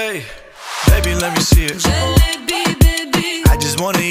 Hey, baby, let me see it. Jalebi, baby. I just wanna eat